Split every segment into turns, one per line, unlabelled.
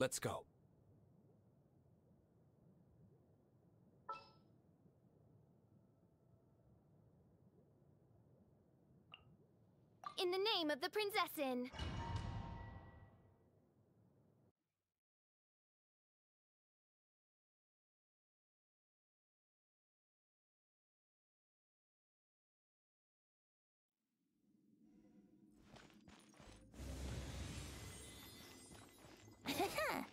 Let's go.
In the name of the
princessin!
Huh.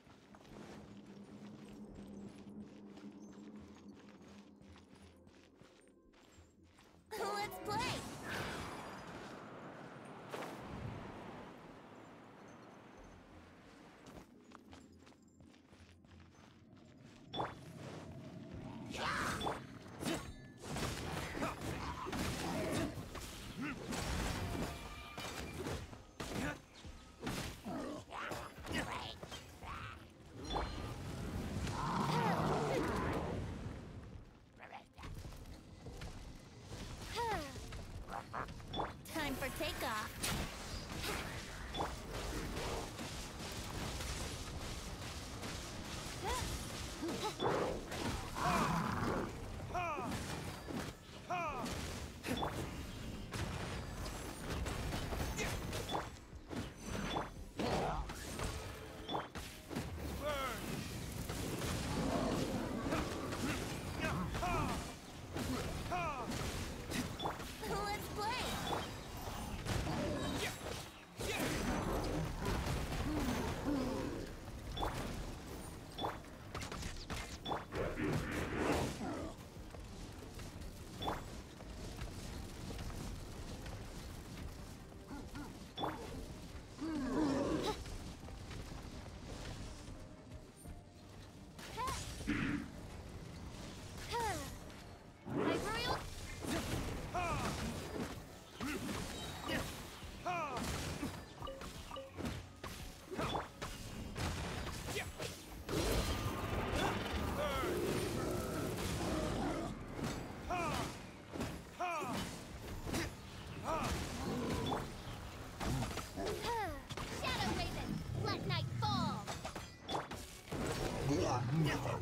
No.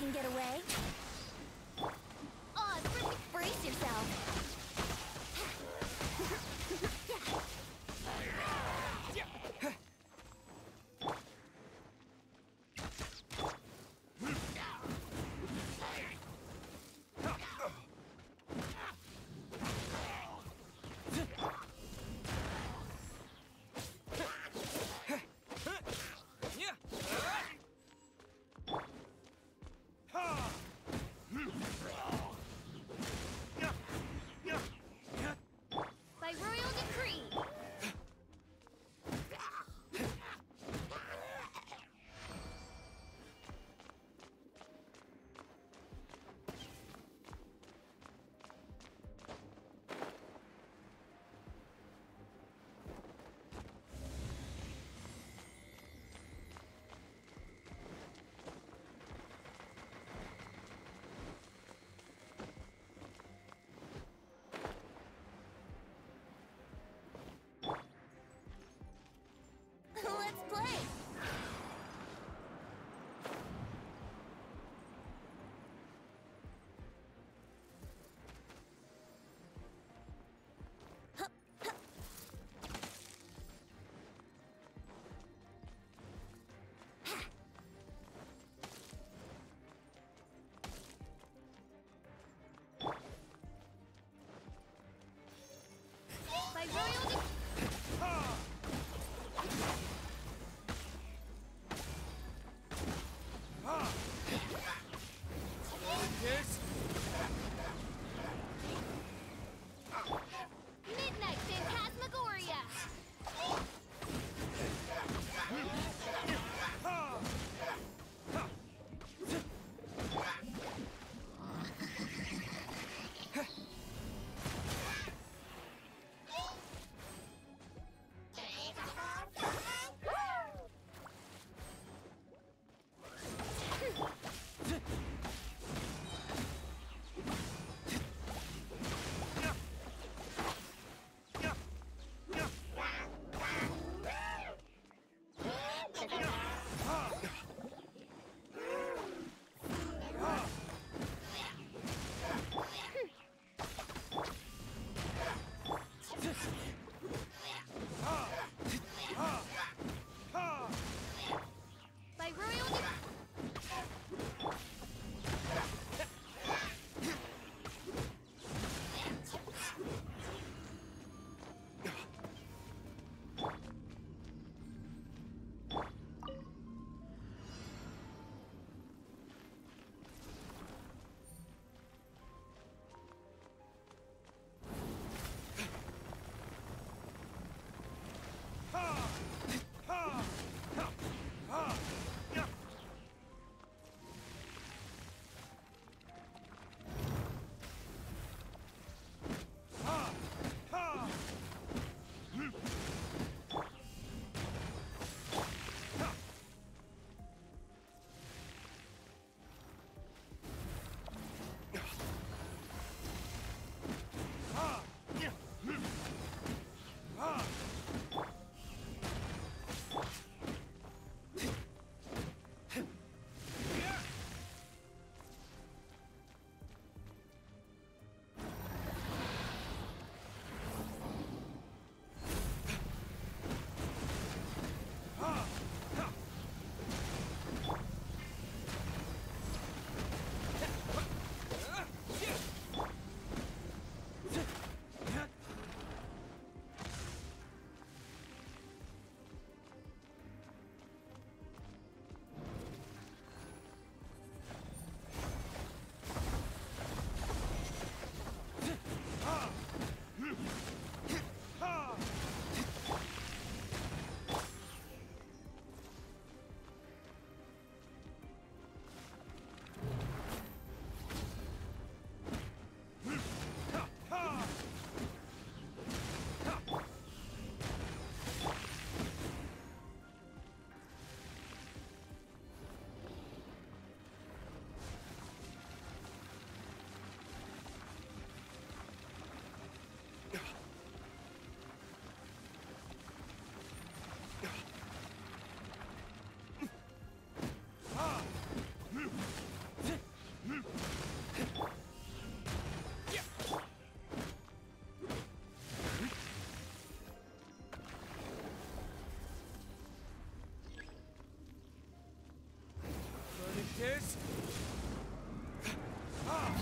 Can get away? By royal Wait!
Ha!